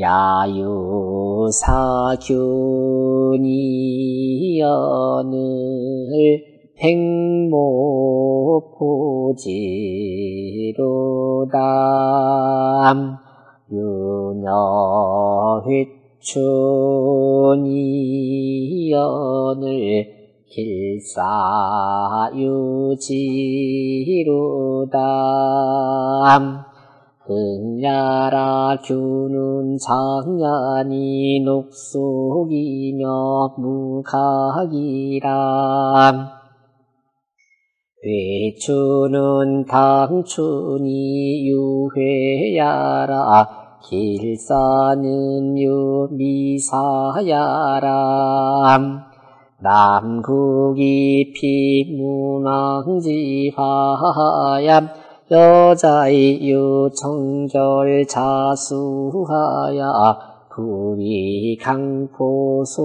야유사균이 연을 백모포지로담 유녀휘춘이 연을 길사유지로담 흥야라 규는 장년이 녹속이며 무각이람 회추는 당춘이 유회야라 길사는 유미사야람 남국이 피문왕지화얌 여자의 유청결 자수하야 불이 강포소자람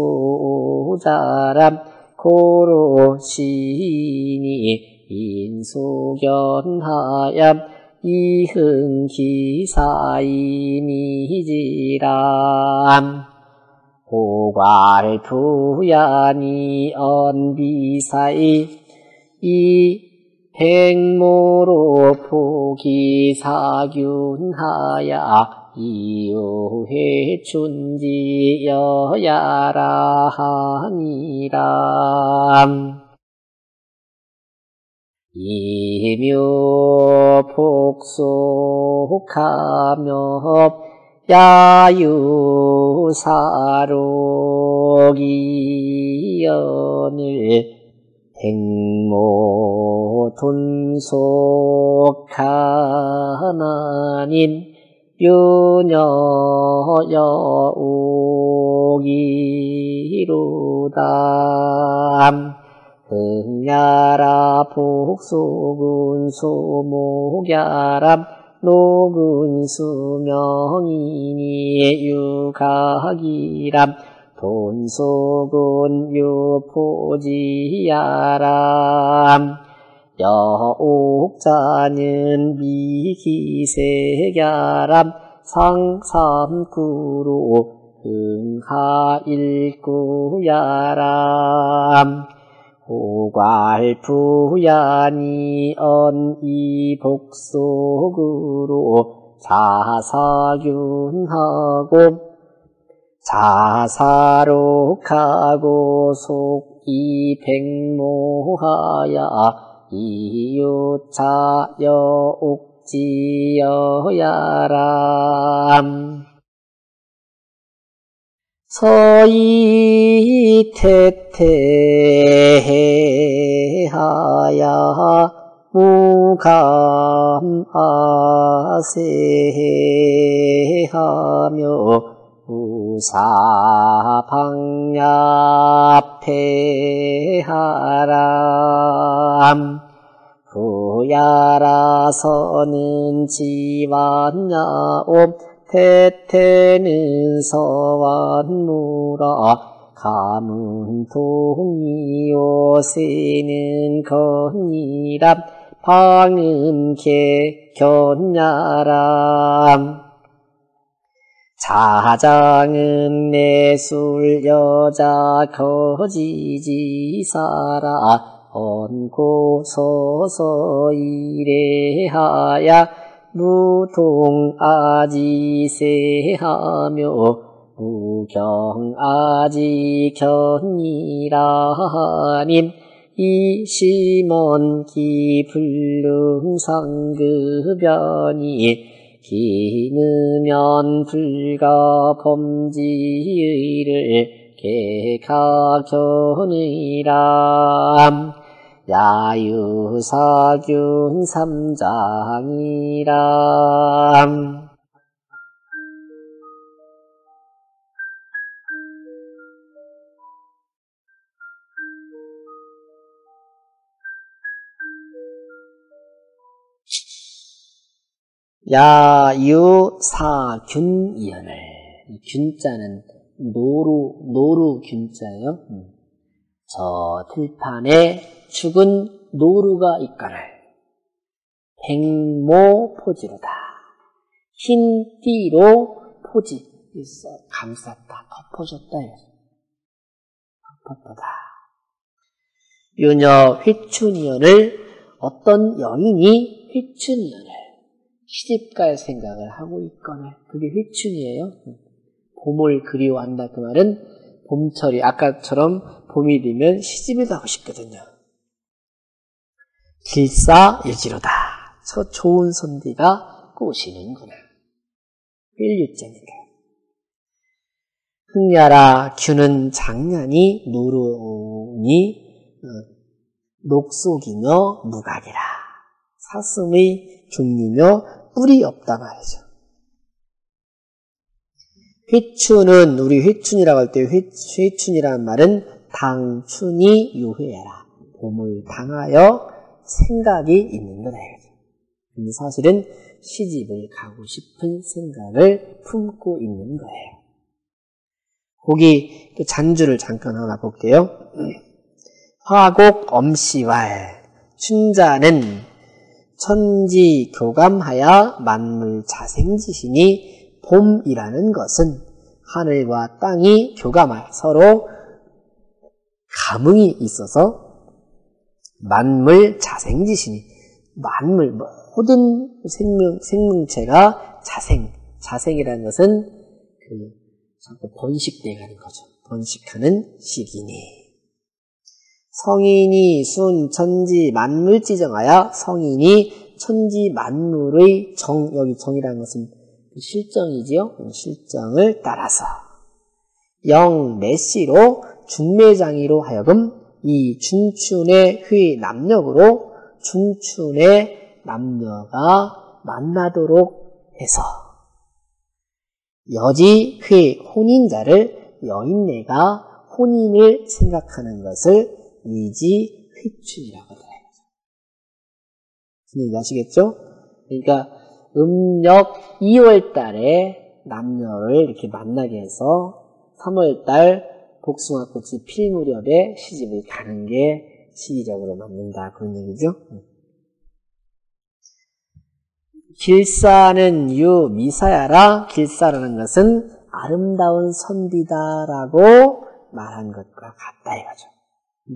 고로 시인이 인소견하얌 이흥기사이미지람 호괄부야니 언비사이 이 백모로 포기사균하야 이요회 춘지여야라 하니람 이묘 복속하며 야유사록이연을 백모 돈속하나님 유녀여오기로담 흥야라 복속은 소목야람 녹은 수명이니 유각이람 돈속은 유포지야람 여옥자는 미기세야람 상삼구로 흥하일구야람. 호괄부야니 언이복속으로 자사균하고 자사록하고 속이 백모하야 이유차 여 옥지여야람. 서이 태태하야 무감아세하며 우사방야패하람 후야라서는 지완야옴 태태는 서완무라 가문 동이요 세는 건이람 방음개 견야람 자장은 내술 여자 거지지사라 언고 서서 이래하야 무동아지세하며 무경아지견이라님 이심원 기 불능상급변이 기느면 불가 범지의를 개가견의람 야유사균 삼장이람 야유사균이어늘 균자는 노루 노루 균자예요. 저 들판에 죽은 노루가 있거늘 백모 포지로다. 흰 띠로 포지 있어 감쌌다 덮어줬다 덮었다 유녀 회춘이어늘 어떤 여인이 휘춘이연을 시집갈 생각을 하고 있거나 그게 휘춘이에요. 봄을 그리워한다 그 말은 봄철이 아까처럼 봄이 되면 시집을 가고 싶거든요. 길사 유지로다. 저 좋은 선비가 꼬시는구나. 일유자니까. 흥야라 균은 장년이 누르니 어, 녹속이며 무각이라. 사슴의 종류며 뿔이 없다 말이죠. 휘춘은 우리 휘춘이라고 할때 휘춘이라는 말은 당춘이 유회라. 봄을 당하여 생각이 있는 거다. 근데 사실은 시집을 가고 싶은 생각을 품고 있는 거예요. 거기 또 잔주를 잠깐 하나 볼게요. 화곡 엄시왈 춘자는 천지 교감하여 만물 자생지시니 봄이라는 것은 하늘과 땅이 교감하여 서로 감흥이 있어서 만물 자생지시니 만물 모든 생명 생명체가 자생 자생이라는 것은 그 자꾸 번식돼 가는 거죠. 번식하는 시기니. 성인이 순 천지 만물지 정하여 성인이 천지 만물의 정 여기 정이라는 것은 실정이지요. 실정을 따라서 영 메시로 중매장이로 하여금 이 중춘의 휘 남력으로 중춘의 남녀가 만나도록 해서 여지 휘 혼인자를 여인네가 혼인을 생각하는 것을 위지 휘춘이라고 하더라고요. 무슨 얘기 아시겠죠? 그러니까 음력 2월 달에 남녀를 이렇게 만나게 해서 3월 달 복숭아 꽃이 필 무렵에 시집을 가는 게 시기적으로 맞는다. 그런 얘기죠. 길사는 유 미사야라 길사라는 것은 아름다운 선비다라고 말한 것과 같다 이거죠.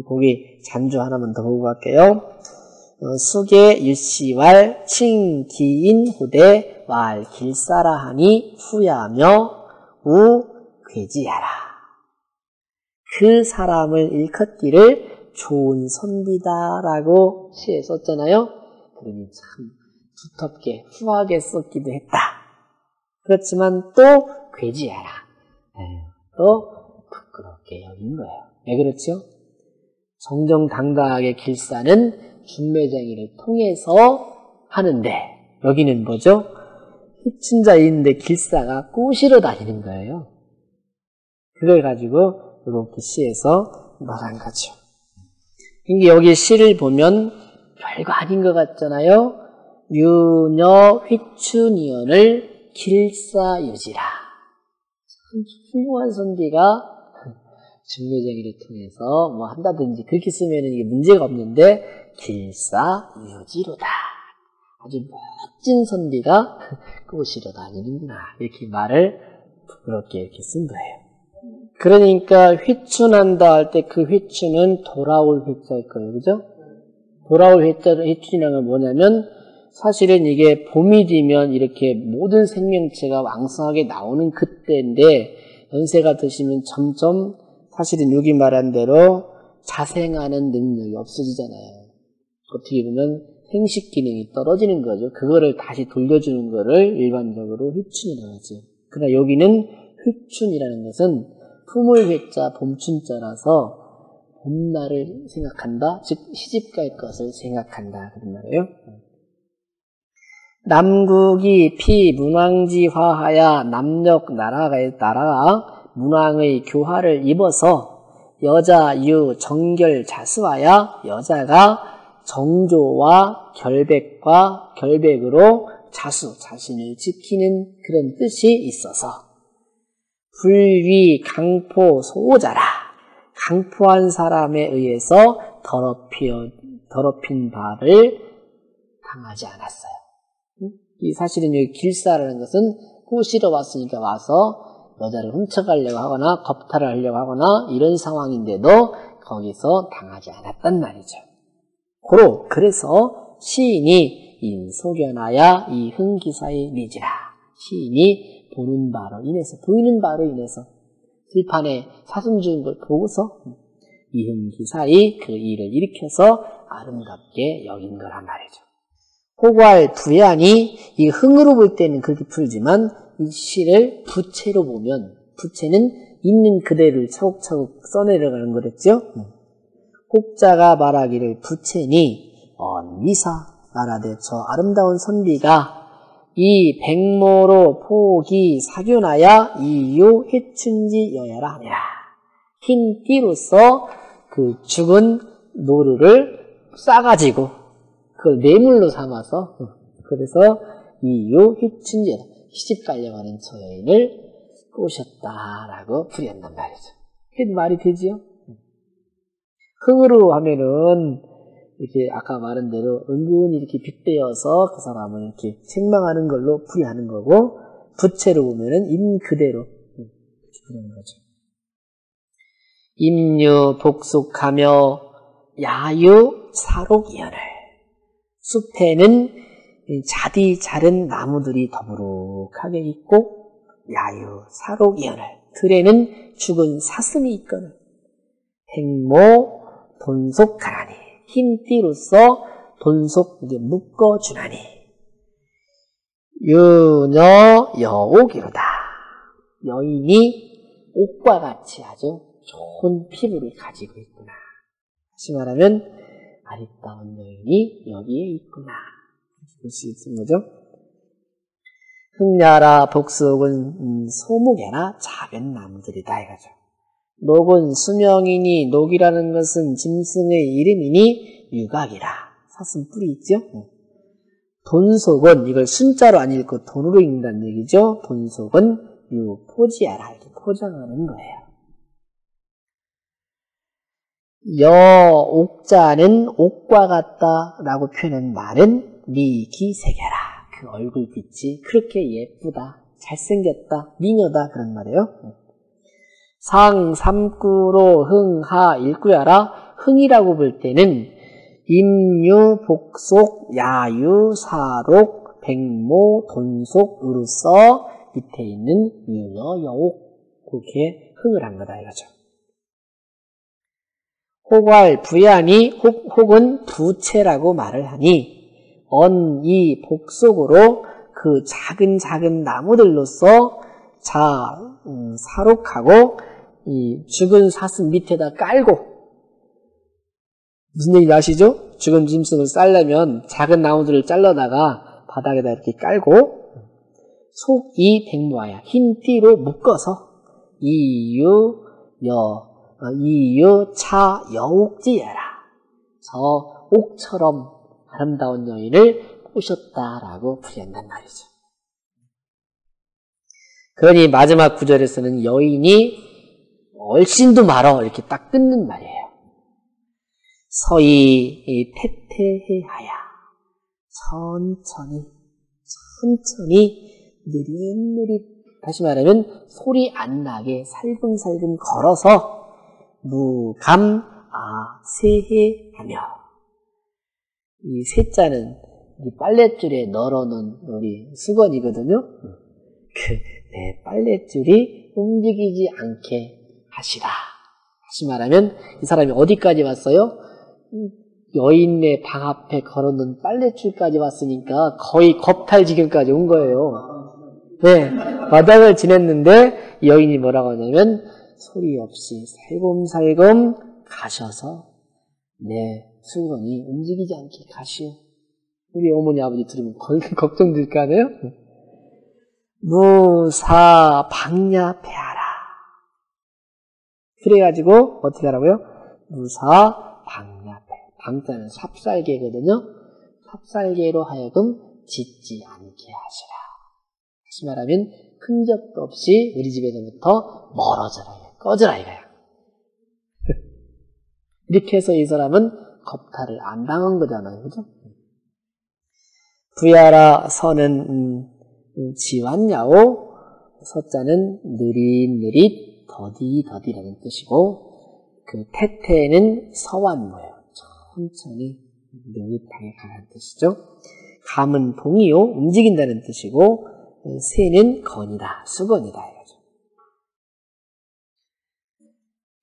거기 잔주 하나만 더 보고 갈게요. 어, 수계 일시왈 칭기인 후대 왈 길사라 하니 후야며 우 괴지하라. 그 사람을 일컫기를 좋은 선비다라고 시에 썼잖아요. 그러니 참 두텁게 후하게 썼기도 했다. 그렇지만 또 괴지하라. 또 부끄럽게 여긴 거예요. 왜 그렇죠? 정정당당하게 길사는 준매쟁이를 통해서 하는데 여기는 뭐죠? 휘춘자인데 길사가 꼬시러 다니는 거예요. 그걸 가지고 이렇게 시에서 말한 거죠. 이게 여기 시를 보면 별거 아닌 것 같잖아요. 유녀 휘춘이언을 길사유지라. 참 훌륭한 선비가 증매쟁이를 통해서 뭐 한다든지 그렇게 쓰면 이게 문제가 없는데 길사유지로다. 아주 멋진 선비가 꼬시러 다니는구나. 이렇게 말을 부끄럽게 이렇게 쓴 거예요. 그러니까 휘춘한다 할 때 그 휘춘은 돌아올 휘자일 거예요. 그죠? 돌아올 휘자, 휘춘이라는 건 뭐냐면 사실은 이게 봄이 되면 이렇게 모든 생명체가 왕성하게 나오는 그때인데 연세가 드시면 점점 사실은 여기 말한 대로 자생하는 능력이 없어지잖아요. 어떻게 보면 생식 기능이 떨어지는 거죠. 그거를 다시 돌려주는 거를 일반적으로 휘춘이라고 하죠. 그러나 여기는 휘춘이라는 것은 품을 회자 봄춘자라서 봄날을 생각한다. 즉 시집갈 것을 생각한다. 그런 말이에요. 남국이 피 문왕지화하야 남녘 나라가 나라가 문왕의 교화를 입어서 여자 유 정결 자수하여 여자가 정조와 결백과 결백으로 자수 자신을 지키는 그런 뜻이 있어서 불위 강포 소자라 강포한 사람에 의해서 더럽혀, 더럽힌 바를 당하지 않았어요. 이 사실은 여기 길사라는 것은 꼬시러 왔으니까 와서 여자를 훔쳐가려고 하거나 겁탈을 하려고 하거나 이런 상황인데도 거기서 당하지 않았단 말이죠. 고로 그래서 시인이 인소견하야 이 흥기사의 미지라 시인이 보는 바로 인해서 보이는 바로 인해서 들판에 사슴 죽은 걸 보고서 이흥기사의 그 일을 일으켜서 아름답게 여긴 거란 말이죠. 호괄 부양이 이 흥으로 볼 때는 그렇게 풀지만 이 시를 부채로 보면 부채는 있는 그대를 차곡차곡 써내려가는 거랬죠. 혹자가 말하기를 부채니 언미사 말하되 저 아름다운 선비가 이 백모로 포기 사균하야 이유 해춘지 여야라 하니라. 흰 띠로서 그 죽은 노루를 싸가지고 그걸 뇌물로 삼아서 그래서 이유 해춘지 여야 시집 하는 저 여인을 꼬셨다라고 풀이한단 말이죠. 그 말이 되지요? 흥으로 하면은 이렇게 아까 말한 대로 은근히 이렇게 빗대어서 그 사람을 이렇게 책망하는 걸로 풀이하는 거고 부채로 보면은 인 그대로. 풀이하는 거죠. 임유 복숙하며 야유 사록이연을. 숲에는 자디 자른 나무들이 더부룩하게 있고 야유 사록이연을. 들에는 죽은 사슴이 있거늘. 행모 돈속 가라니 흰띠로서 돈속 묶어주나니. 유녀 여옥이로다. 여인이 옥과 같이 아주 좋은 피부를 가지고 있구나. 다시 말하면 아리따운 여인이 여기에 있구나. 볼 수 있는 거죠. 흑야라 복속은 음, 소무개나 작은 나무들이다 이거죠 녹은 수명이니 녹이라는 것은 짐승의 이름이니 유각이라 사슴 뿔이 있죠. 돈속은 이걸 순자로 안 읽고 돈으로 읽는다는 얘기죠. 돈속은 유포지아라 이렇게 포장하는 거예요. 여 옥자는 옥과 같다라고 표현한 말은 미기세계라 그 얼굴빛이 그렇게 예쁘다 잘생겼다 미녀다 그런 말이에요. 상, 삼구로 흥, 하, 일구야라 흥이라고 볼 때는 임유, 복속, 야유, 사록, 백모, 돈속, 으로써 밑에 있는 유너, 여옥 그렇게 흥을 한 거다 이거죠. 호괄, 부양이 혹, 혹은 부채라고 말을 하니 언, 이, 복속으로 그 작은 작은 나무들로서 자, 음, 사록하고 이 죽은 사슴 밑에다 깔고 무슨 얘기 아시죠? 죽은 짐승을 쌀려면 작은 나무들을 잘라다가 바닥에다 이렇게 깔고 속이 백모아야 흰 띠로 묶어서 이유 여 어, 이유 차 여옥지여라 저 옥처럼 아름다운 여인을 꼬셨다라고 풀이한단 말이죠. 그러니 마지막 구절에서는 여인이 얼씬도 말어 이렇게 딱 끊는 말이에요. 서희 태태해하야 천천히 천천히 느릿느릿 다시 말하면 소리 안 나게 살금살금 걸어서 무감 아세해하며 이 세자는 빨랫줄에 널어놓은 우리 수건이거든요. 그 네, 빨랫줄이 움직이지 않게 하시라. 다시 말하면 이 사람이 어디까지 왔어요? 여인네 방 앞에 걸어놓은 빨래줄까지 왔으니까 거의 겁탈 지경까지 온 거예요. 네, 마당을 지냈는데 여인이 뭐라고 하냐면 소리 없이 살금살금 가셔서 내 수건이 움직이지 않게 가시오. 우리 어머니 아버지 들으면 거의 걱정될 거 아니에요? 무사 방야패하라. 그래가지고 어떻게 하라고요? 무사 방야패. 방자는 삽살개거든요. 삽살개로 하여금 짓지 않게 하시라. 다시 말하면 흔적도 없이 우리 집에서부터 멀어져라. 꺼져라 이거야. 이렇게 해서 이 사람은 겁탈을 안 당한 거잖아요. 그죠? 부야라 선은 음, 지완야오 서자는 느릿느릿 더디더디라는 뜻이고 그 태태는 서완모예요. 천천히 느긋하게 가라는 뜻이죠. 감은 동이요 움직인다는 뜻이고 새는 건이다 수건이다 이거죠.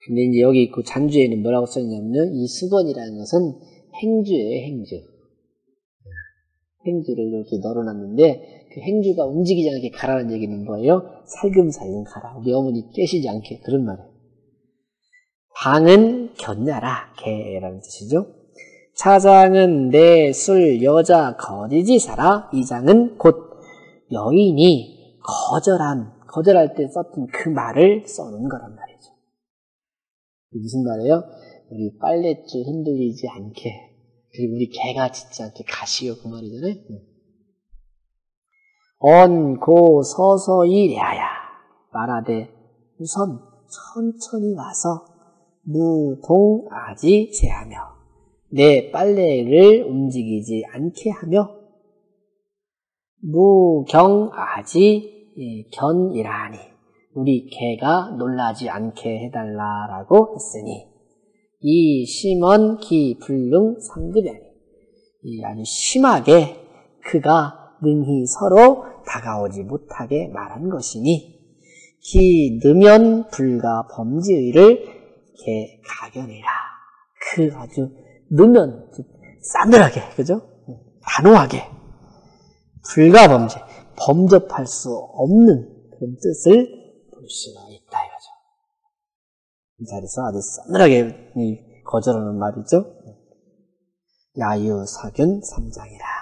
근데 이제 여기 그 잔주에는 뭐라고 써있냐면요 이 수건이라는 것은 행주예요 행주. 행주를 이렇게 널어놨는데 그 행주가 움직이지 않게 가라는 얘기는 뭐예요? 살금살금 가라. 우리 어머니 깨시지 않게 그런 말이에요. 방은 견냐라 개라는 뜻이죠. 차장은 내 술 여자 거지지 사라 이장은 곧 여인이 거절한 거절할 때 썼던 그 말을 써놓은 거란 말이죠. 무슨 말이에요? 우리 빨랫줄 흔들리지 않게 그리고 우리 개가 짖지 않게 가시오 그 말이잖아요. 언고 서서히 랴야 말하되 우선 천천히 와서 무동아지 세하며 내 빨래를 움직이지 않게 하며 무경아지 견이라니 우리 개가 놀라지 않게 해달라라고 했으니 이 심원 기 불능 상급이아니 아주 심하게 그가 능히 서로 다가오지 못하게 말한 것이니 기 느면 불가 범지의를 개 가견이라 그 아주 느면 싸늘하게 그죠 단호하게 불가 범죄 범접할 수 없는 그런 뜻을 볼 수가 있다 이거죠. 이 자리에서 아주 싸늘하게 거절하는 말이죠. 야유 사균 3장이라.